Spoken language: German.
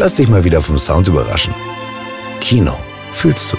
Lass dich mal wieder vom Sound überraschen. Kino, fühlst du?